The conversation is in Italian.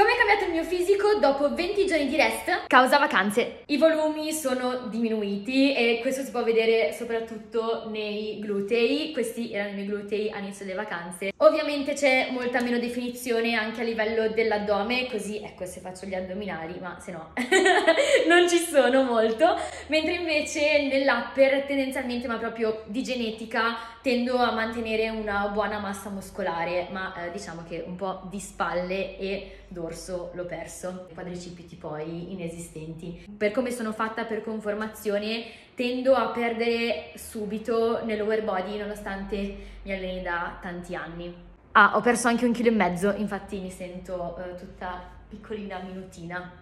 Come è cambiato il mio fisico dopo 20 giorni di rest? Causa vacanze. I volumi sono diminuiti e questo si può vedere soprattutto nei glutei. Questi erano i miei glutei all'inizio delle vacanze. Ovviamente c'è molta meno definizione anche a livello dell'addome, così ecco se faccio gli addominali, ma se no non ci sono molto. Mentre invece nell'upper tendenzialmente, ma proprio di genetica, tendo a mantenere una buona massa muscolare, ma eh, diciamo che un po' di spalle e dorso l'ho perso, quadricipiti poi inesistenti. Per come sono fatta per conformazione tendo a perdere subito nel lower body nonostante mi alleni da tanti anni. Ah, ho perso anche un chilo e mezzo, infatti mi sento uh, tutta piccolina, minutina.